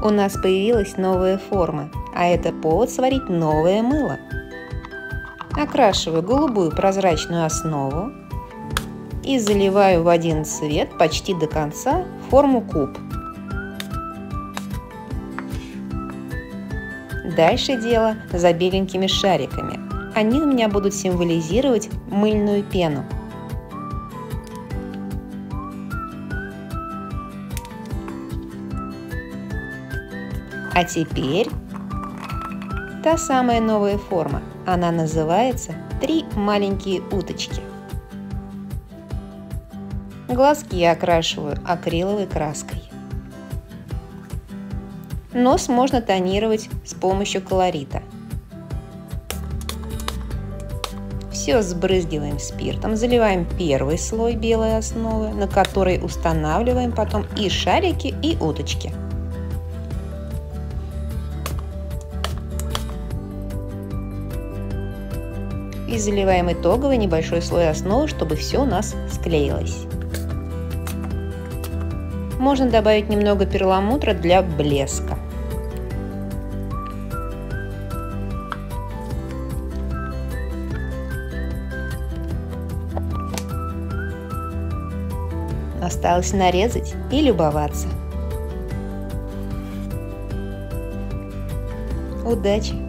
У нас появилась новая форма, а это повод сварить новое мыло. Окрашиваю голубую прозрачную основу и заливаю в один цвет почти до конца форму куб. Дальше дело за беленькими шариками. Они у меня будут символизировать мыльную пену. А теперь та самая новая форма. Она называется «Три маленькие уточки». Глазки я окрашиваю акриловой краской. Нос можно тонировать с помощью колорита. Все сбрызгиваем спиртом, заливаем первый слой белой основы, на которой устанавливаем потом и шарики, и уточки. И заливаем итоговый небольшой слой основы, чтобы все у нас склеилось. Можно добавить немного перламутра для блеска. Осталось нарезать и любоваться. Удачи!